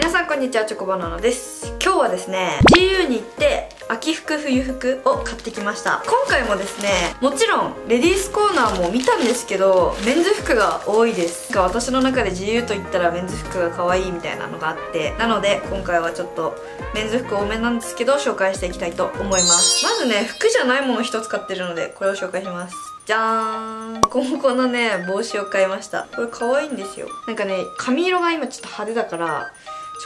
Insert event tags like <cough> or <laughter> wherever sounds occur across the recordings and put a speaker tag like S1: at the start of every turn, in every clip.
S1: 皆さんこんにちはチョコバナナです。今日はですね GU に行って秋服冬服を買ってきました。今回もですねもちろんレディースコーナーも見たんですけどメンズ服が多いです。が私の中で GU と言ったらメンズ服が可愛いみたいなのがあってなので今回はちょっとメンズ服多めなんですけど紹介していきたいと思います。まずね服じゃないもの一つ買ってるのでこれを紹介します。じゃーん。コモコのね帽子を買いました。これ可愛いんですよ。なんかね髪色が今ちょっと派手だから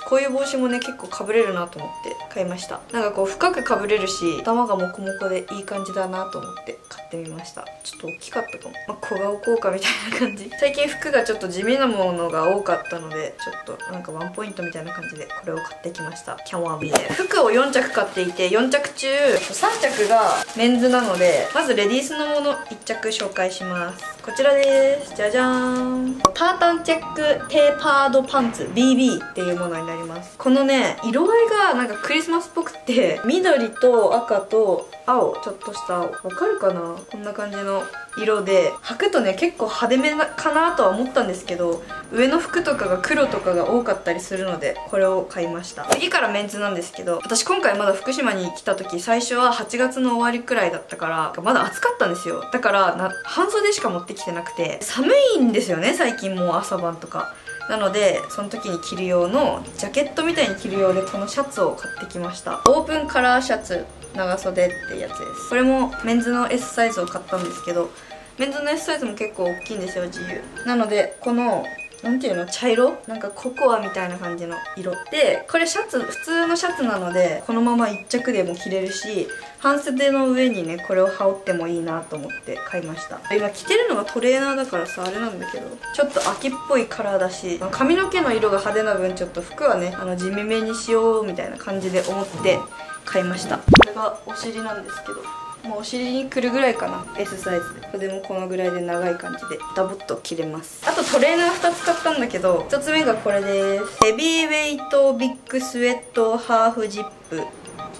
S1: こういう帽子もね結構かぶれるなと思って買いました。なんかこう深くかぶれるし頭がモコモコでいい感じだなと思って買ってみました。ちょっと大きかったかも、まあ、小顔効果みたいな感じ。最近服がちょっと地味なものが多かったのでちょっとなんかワンポイントみたいな感じでこれを買ってきました。キャンワービーで。服を4着買っていて4着中3着がメンズなのでまずレディースのもの1着紹介します。こちらです。じゃじゃーん。タータンチェックテーパードパンツ BB っていうものになります。このね色合いがなんかクリスマスっぽくて <laughs> 緑と赤と青ちょっとした青。わかるかな？こんな感じの色で。履くとね結構派手めかなとは思ったんですけど上の服とかが黒とかが多かったりするのでこれを買いました。次からメンズなんですけど私今回まだ福島に来た時最初は8月の終わりくらいだったからまだ暑かったんですよ。だからな半袖しか持ってきてなくて寒いんですよね最近もう朝晩とか。なのでその時に着る用のジャケットみたいに着る用でこのシャツを買ってきました。オープンカラーシャツ長袖ってやつです。これもメンズの S サイズを買ったんですけどメンズの S サイズも結構大きいんですよ自由。なのでこのなんていうの茶色？なんかココアみたいな感じの色でこれシャツ普通のシャツなのでこのまま1着でも着れるし半袖の上にねこれを羽織ってもいいなと思って買いました。今着てるのがトレーナーだからさあれなんだけどちょっと秋っぽいカラーだし髪の毛の色が派手な分ちょっと服はねあの地味めにしようみたいな感じで思って買いました。これがお尻なんですけど。もうお尻にくるぐらいかな。S サイズで。袖もこのぐらいで長い感じで。ダボっと着れます。あとトレーナー2つ買ったんだけど1つ目がこれです。ヘビーウェイトビッグスウェットハーフジップっ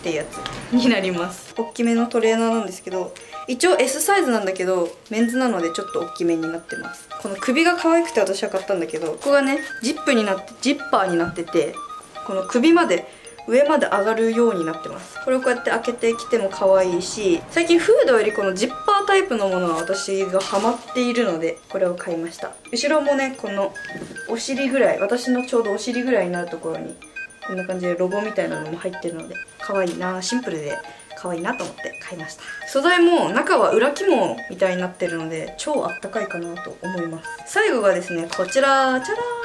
S1: てやつ。になります。大きめのトレーナーなんですけど一応 S サイズなんだけどメンズなのでちょっと大きめになってます。この首が可愛くて私は買ったんだけどここがねジップになってジッパーになっててこの首まで上まで上がるようになってます。これをこうやって開けてきても可愛いし最近フードよりこのジッパータイプのものは私がハマっているのでこれを買いました。後ろもねこのお尻ぐらい私のちょうどお尻ぐらいになるところにこんな感じでロゴみたいなのも入ってるので可愛いなシンプルで可愛いなと思って買いました。素材も中は裏起毛みたいになってるので超あったかいかなと思います。最後がですねこちらチャラー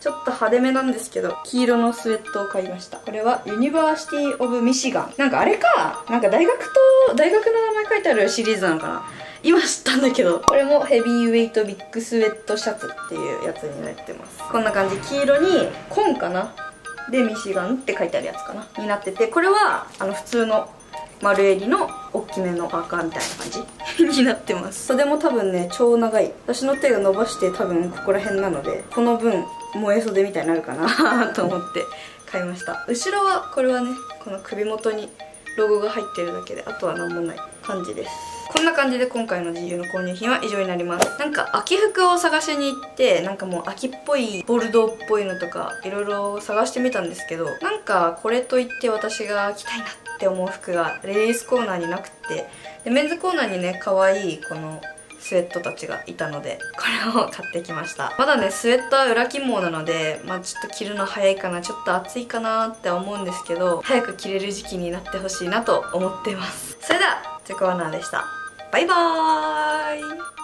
S1: ちょっと派手めなんですけど、黄色のスウェットを買いました。これはユニバーシティ・オブ・ミシガン。なんかあれか、なんか大学と、大学の名前書いてあるシリーズなのかな今知ったんだけど、これもヘビーウェイトビッグスウェットシャツっていうやつになってます。こんな感じ。黄色に、紺かなで、ミシガンって書いてあるやつかなになってて、これは、あの、普通の丸襟の大きめのパーカーみたいな感じ？<laughs> になってます。袖も多分ね超長い。私の手が伸ばして多分ここら辺なのでこの分燃え袖みたいになるかな <laughs> と思って買いました。後ろはこれはねこの首元にロゴが入ってるだけであとは何もない感じです。こんな感じで今回の自由の購入品は以上になります。なんか秋服を探しに行ってなんかもう秋っぽいボルドーっぽいのとかいろいろ探してみたんですけどなんかこれといって私が着たいなって思う服がレディースコーナーになくってでメンズコーナーにね可愛いこのスウェットたちがいたのでこれを買ってきました。まだねスウェットは裏起毛なのでまあちょっと着るの早いかなちょっと暑いかなって思うんですけど早く着れる時期になってほしいなと思っています。それではチョコバナーでした。バイバーイ。